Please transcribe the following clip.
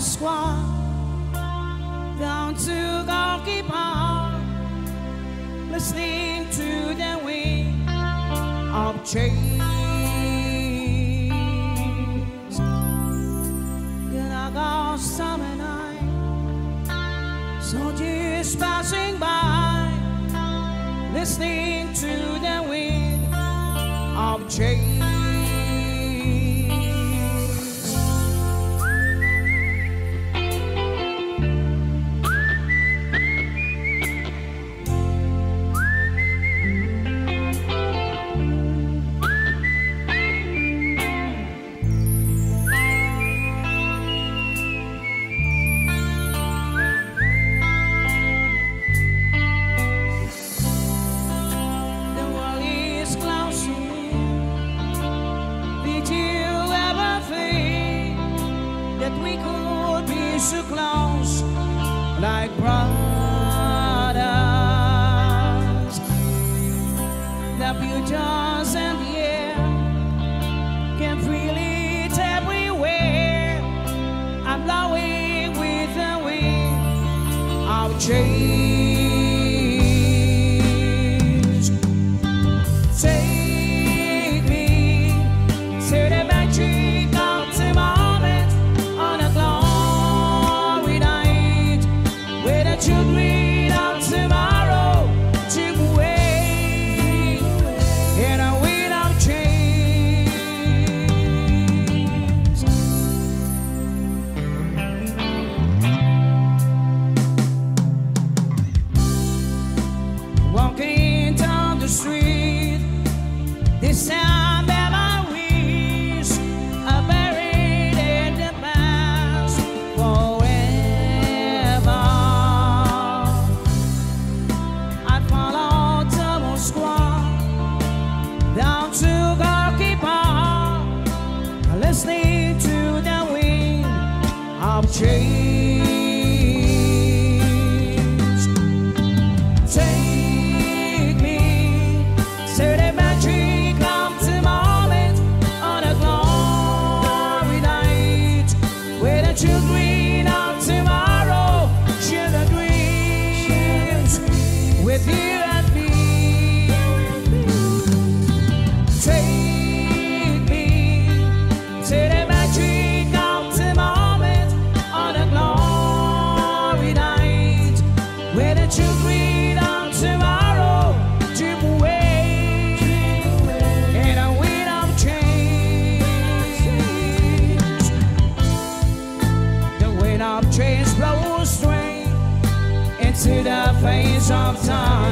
soir down to goalkeeper, listening to the wind of change. Gonna go night, soldiers passing by, listening to the wind of change. change. I'm changed. Take me magic on a glory night where the tomorrow share the dreams with you. face of time.